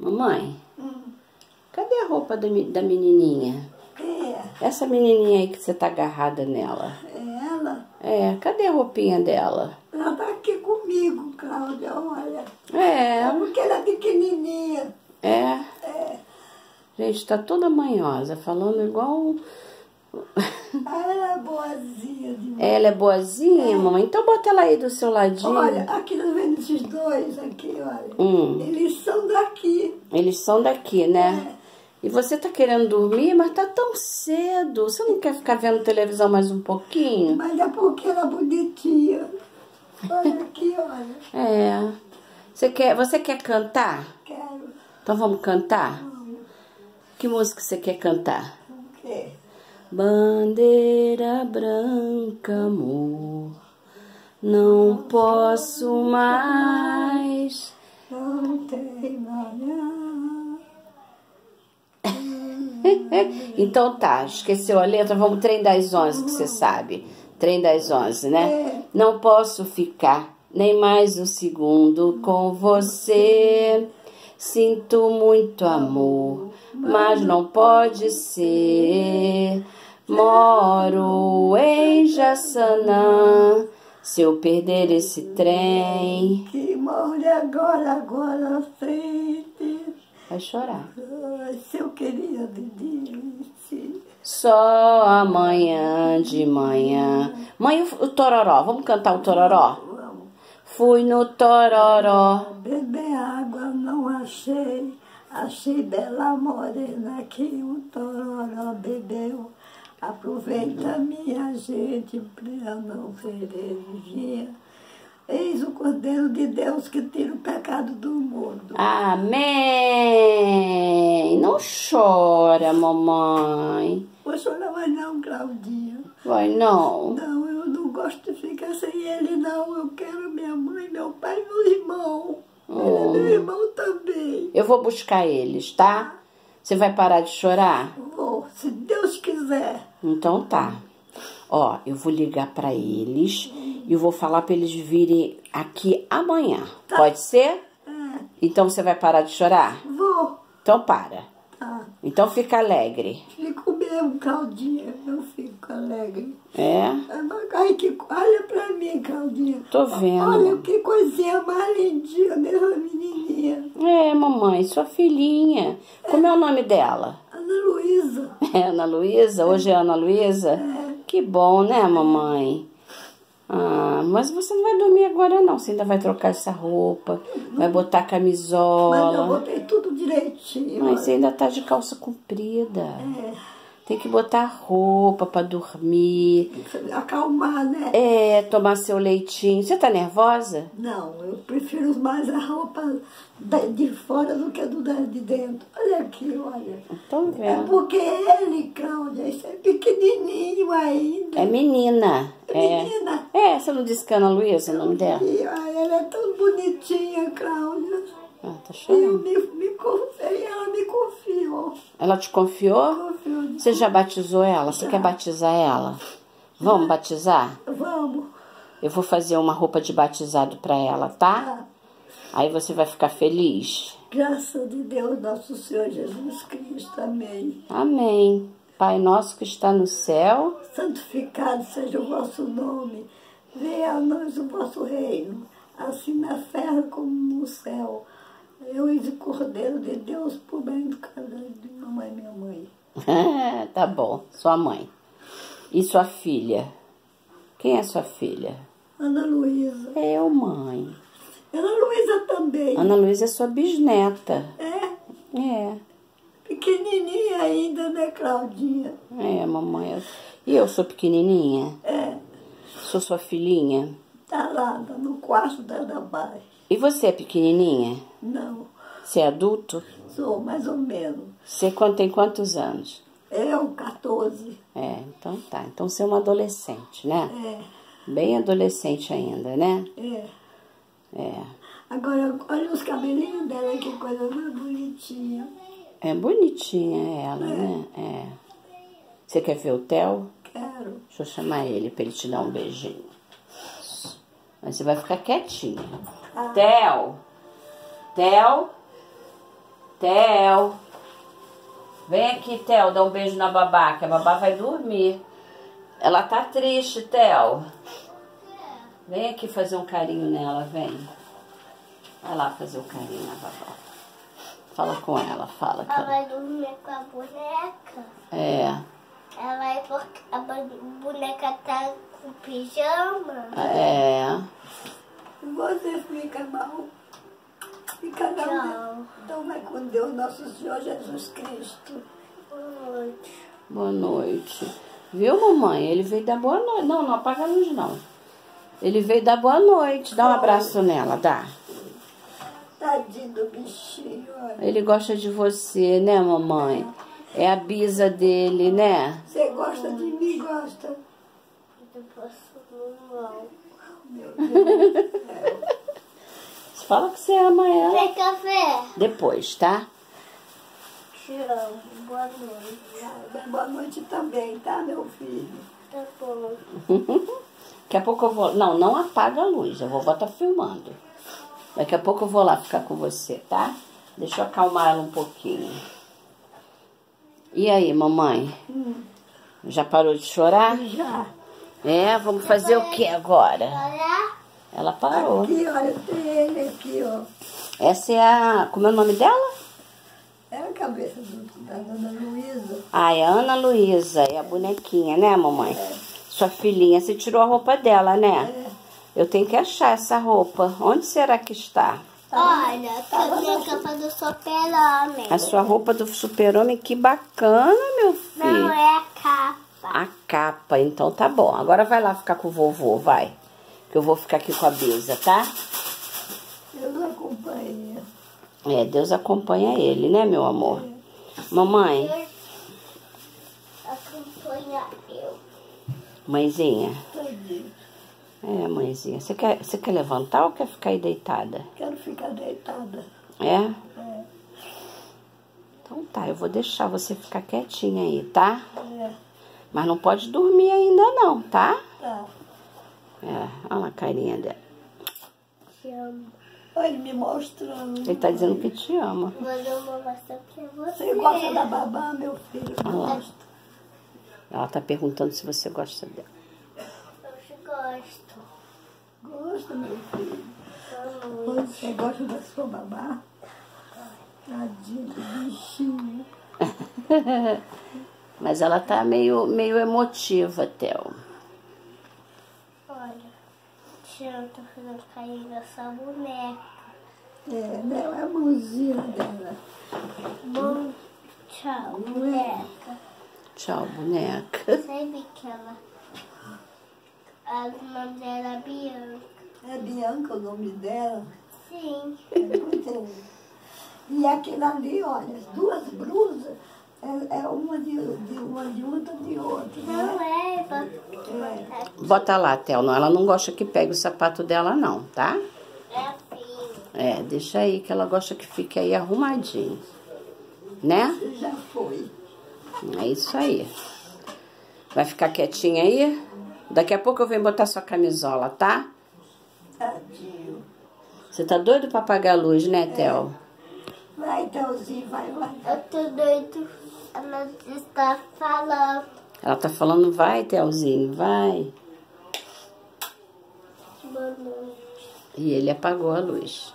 Mamãe, Hum. cadê a roupa da, me- da menininha? É, Essa menininha aí que você tá agarrada nela. é ela. É, cadê a roupinha dela? Ela tá aqui comigo, Cláudia, olha. É, É porque ela é pequenininha. é. É. Gente, tá toda manhosa, falando igual. Ela é boazinha demais. Ela é boazinha, mamãe? Então bota ela aí do seu ladinho. Olha, aqui tá vendo esses dois aqui, olha. Hum. Eles são daqui. Eles são daqui, né? E você tá querendo dormir, mas tá tão cedo. Você não quer ficar vendo televisão mais um pouquinho? Mas é porque ela é bonitinha. Olha aqui, olha. É. Você quer, você quer cantar? Quero. Então vamos cantar? Que música você quer cantar? O quê? Bandeira branca, amor, não posso mais. Não tem. Então tá, esqueceu a letra, vamos trem das onze, que você sabe. Trem das onze, né? É. Não posso ficar nem mais um segundo com você. Sinto muito amor, mas não pode ser. Moro em Jaçanã. Se eu perder esse trem, Que morre agora, agora frente. vai chorar. Se eu queria viver. Só amanhã de manhã. Mãe, o, o tororó, vamos cantar o tororó? Vamos. Fui no tororó. Beber água não achei. Achei bela morena que um tororó bebeu. Aproveita minha gente pra não perecer. Eis o Cordeiro de Deus que tira o pecado do mundo. Amém. Não chora, mamãe. Vou chorar mais não, Claudinha. Vai não. Não, eu não gosto de ficar sem ele, não. Eu quero minha mãe, meu pai e meu irmão. Ele é meu irmão também. Eu vou buscar eles, tá? Você vai parar de chorar? Vou, se Deus quiser. Então tá. Ó, eu vou ligar pra eles e vou falar pra eles virem aqui amanhã. Pode ser? É, Então você vai parar de chorar? vou. Então para. Tá. Então fica alegre. Fico mesmo, Claudinha. Eu fico alegre. É? É, Ai, que, olha pra mim, Claudinha. Tô vendo. Olha que coisinha mais lindinha dessa menininha. É, mamãe, sua filhinha. Como é o nome dela? É Ana Luísa? Hoje é Ana Luísa? É. Que bom, né, mamãe? Ah, mas você não vai dormir agora não. Você ainda vai trocar essa roupa, vai botar Mas eu camisola. botei tudo direitinho. Mas você ainda tá de calça comprida. É, Tem que botar roupa pra dormir. acalmar, né? É, tomar seu leitinho. Você tá nervosa? Não, eu prefiro mais a roupa de fora do que a do da- de dentro. Olha aqui, olha. Tô É vendo. porque ele, Cláudia, isso é pequenininho ainda. É menina. É É. menina. É, você não disse que é Ana Luísa o nome dela? Ela é tão bonitinha, Cláudia. Ah, tá eu chorando. me, me confiei, ela me confiou. Ela te confiou? Confiou de Você já batizou ela? Você quer batizar ela? Vamos batizar? Vamos. Eu vou fazer uma roupa de batizado pra ela, tá? Ah, Aí você vai ficar feliz. graças de Deus, nosso Senhor Jesus Cristo. Amém. Amém. Pai nosso que está no céu, Santificado seja o vosso nome. Venha a nós o vosso reino, assim na terra como no céu. Eu e o Cordeiro de Deus, por bem do casamento de mamãe e minha mãe. tá bom. Sua mãe. E sua filha? Quem é sua filha? Ana Luísa. Eu, mãe. Ana Luísa também. Ana Luísa é sua bisneta. É, É. pequenininha ainda, né, Claudinha? É, mamãe. eu- E eu sou pequenininha? É, Sou sua filhinha? tá lá, tá no quarto da Ana. E você é pequenininha? Não, Você é adulto? sou mais ou menos. Você tem quantos anos? Eu, 14. É, então tá. Então você é uma adolescente, né? É, Bem adolescente ainda, né? é. É. Agora, olha os cabelinhos dela, que coisa mais bonitinha. É bonitinha ela, né? É. Você quer ver o Theo? Quero. Deixa eu chamar ele pra ele te dar um beijinho. Mas você vai ficar quietinha. Ah. Theo! Theo! Theo. Vem aqui, Theo, dá um beijo na babá, que a babá vai dormir. Ela tá triste, Theo. Vem aqui fazer um carinho nela, vem. Vai lá fazer o um carinho na babá. Fala com ela, fala. Ela vai dormir com a boneca. É. Ela vai porque a boneca tá com pijama. É. Você fica mal. Fica não. Tchau. Então vai com Deus, nosso Senhor Jesus Cristo. Boa noite. Boa noite. Viu, mamãe? Ele veio dar boa noite. Não, não apaga a luz, não. Ele veio dar boa noite. Dá um abraço nela, dá. Tadinho do bichinho, olha. Ele gosta de você, né, mamãe? É a bisa dele, né? Você gosta de mim, gosta? Eu posso mal. Meu Deus. Fala que você ama ela. Quer café? Depois, tá? Te amo. Boa noite. Boa noite também, tá, meu filho? Tá bom. Daqui a pouco eu vou. Não, não apaga a luz. A vovó tá filmando. Daqui a pouco eu vou lá ficar com você, tá? Deixa eu acalmar ela um pouquinho. E aí, mamãe? Já parou de chorar? Já. É, vamos fazer o que agora? Olha. Ela parou. Aqui, olha, tem ele aqui, ó. Essa é a. Como é o nome dela? É a cabeça do, da dona Luísa. Ah, é a Ana Luísa. É a bonequinha, né, mamãe? Sua filhinha. Você tirou a roupa dela, né? Eu tenho que achar essa roupa. Onde será que está? Olha, cadê a capa do super-homem? A sua roupa do super-homem, que bacana, meu filho. Não é a capa. A capa, então tá bom. Agora vai lá ficar com o vovô, vai. Que eu vou ficar aqui com a Bisa, tá? Eu acompanho. É, Deus acompanha ele, né, meu amor? Mamãe, Acompanha eu. mãezinha. Tadinho. É, mãezinha. Você quer, você quer levantar ou quer ficar aí deitada? Quero ficar deitada. É? É, Então tá, eu vou deixar você ficar quietinha aí, tá? é, Mas não pode dormir ainda não, tá? tá. É, olha lá a carinha dela. Te amo. Olha ele me mostrando. Ele tá dizendo que te ama. Vou dar uma maçã pra você. Você gosta da babá, meu filho? Olha lá. Gosta. Ela tá perguntando se você gosta dela. Eu gosto. Gosta, meu filho. Você gosta da sua babá? Tadinho do bichinho. Mas ela tá meio, meio emotiva, Theo. Tião tá fazendo cair nessa boneca. É, não é a mãozinha dela. Bom, tchau, boneca. Tchau, boneca. Sabe que ela... A nome dela é Bianca. É Bianca o nome dela. Sim. É muito- E aquilo ali, olha, as duas blusas, é, é uma de, de uma de outra de outra. Não Né? é, vou botar aqui. Bota lá, Theo. Não, ela não gosta que pegue o sapato dela, não, tá? É assim. É, deixa aí que ela gosta que fique aí arrumadinho. Né? Já foi. É isso aí. Vai ficar quietinha aí? Daqui a pouco eu venho botar sua camisola, tá? Tadinho. Você tá doido pra apagar a luz, né, Theo? Vai, Teuzinho, vai lá. Eu tô doido. Ela está falando. Ela tá falando, vai, Theozinho, vai. Boa noite. E ele apagou a luz.